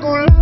con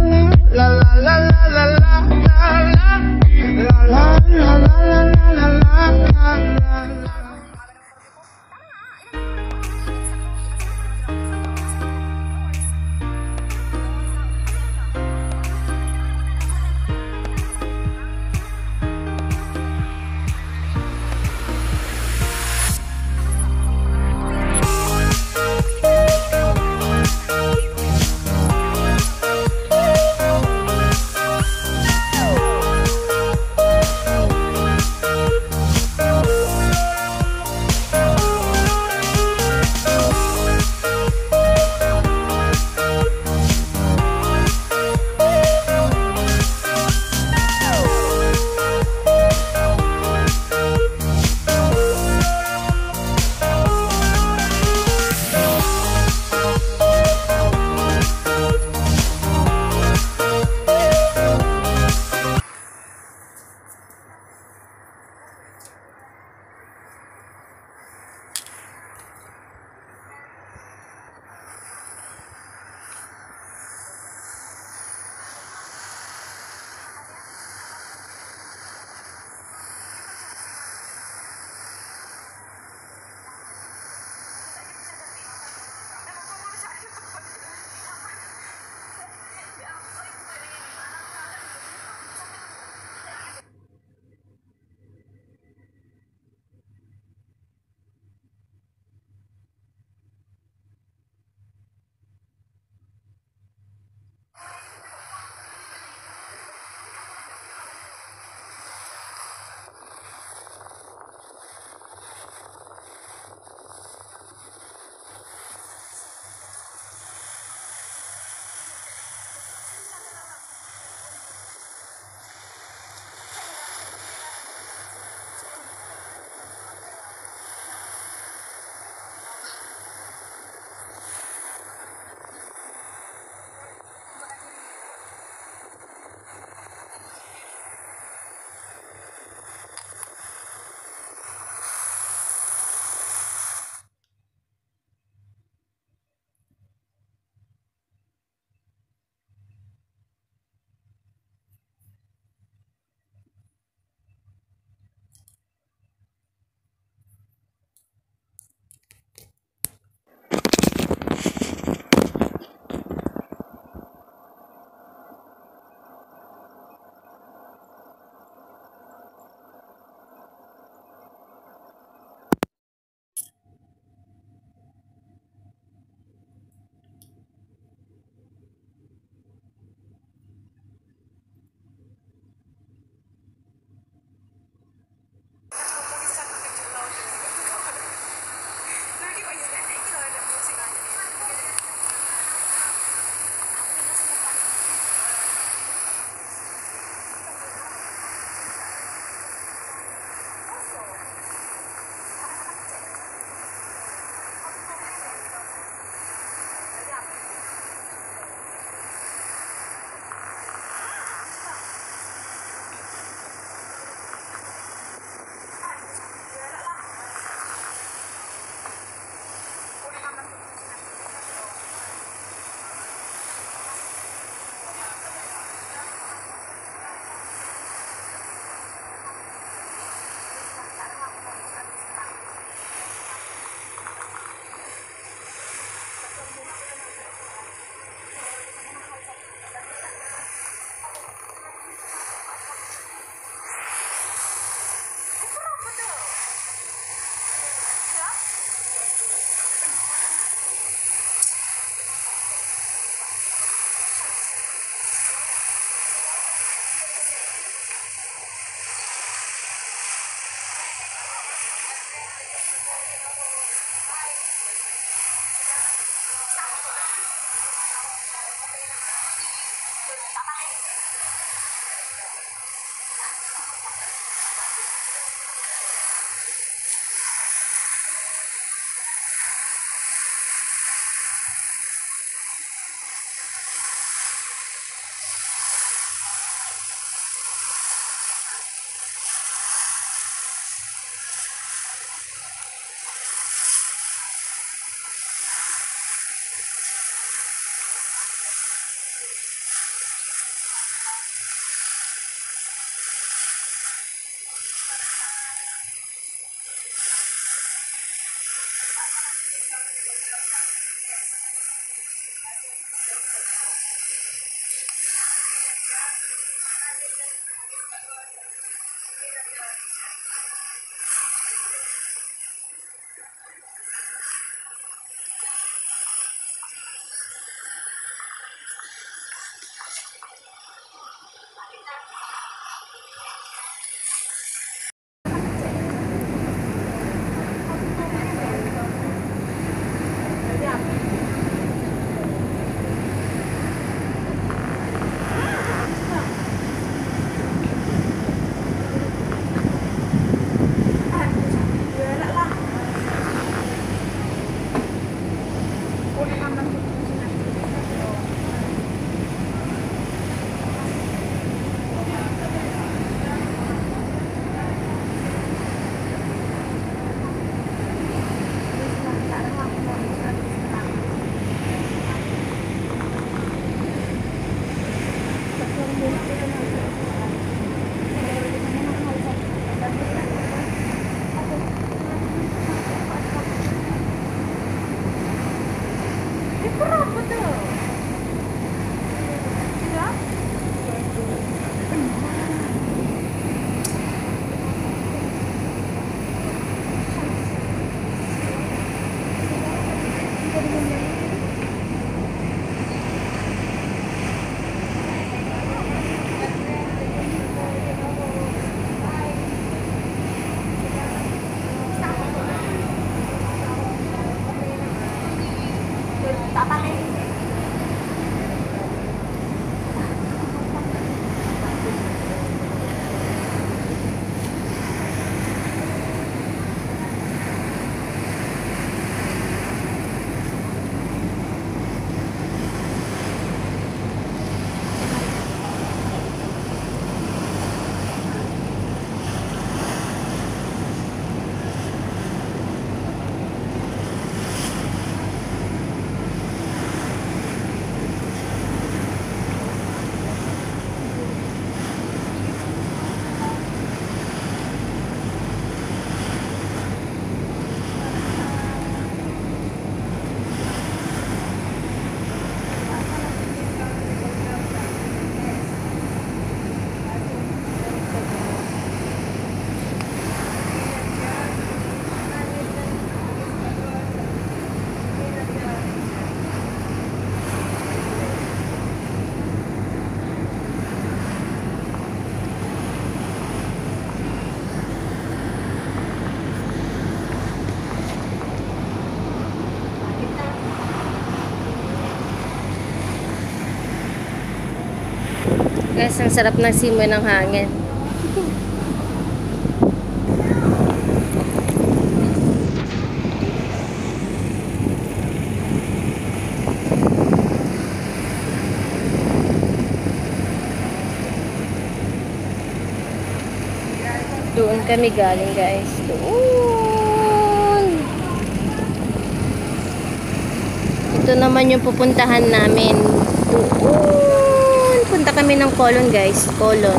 Guys, ang sarap ng simoy ng hangin. Doon kami galing guys. Doon. Ito naman yung pupuntahan namin. Doon. Punta kami ng Colon guys. Colon.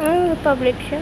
Ah, public से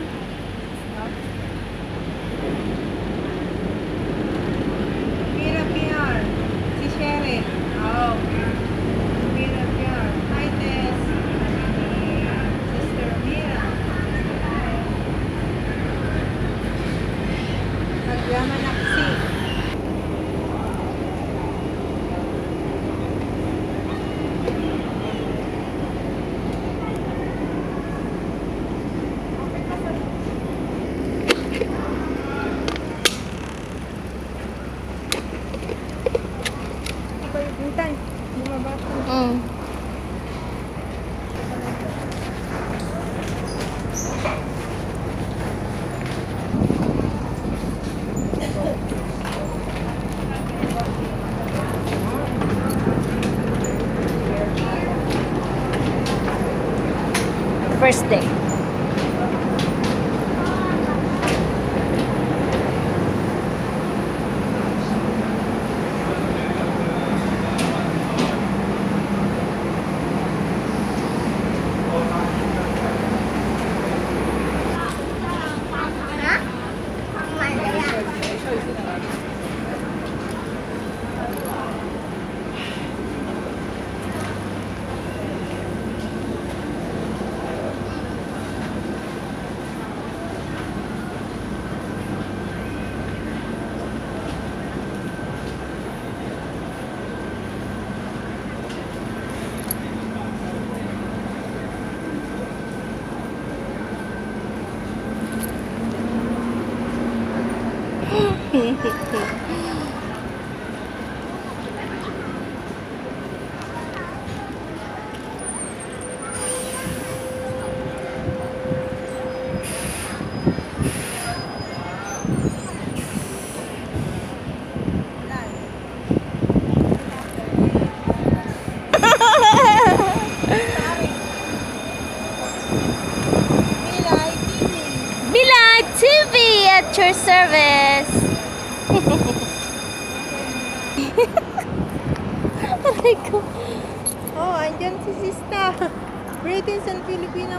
对 对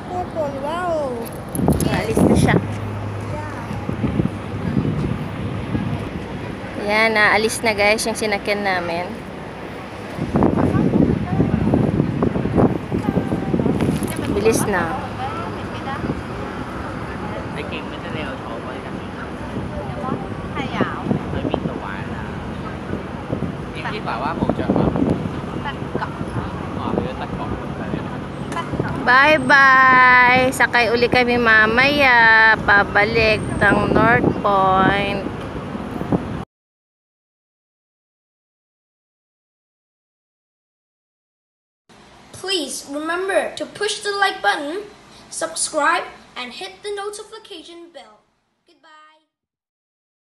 Couple. Wow. Alis na siya. Yan, naalis na guys yung sinakyan namin. Bilis na. 啊 Bye-bye! Sakay uli kami mamaya. Pabalik ng North Point. Please remember to push the like button, subscribe, and hit the notification bell.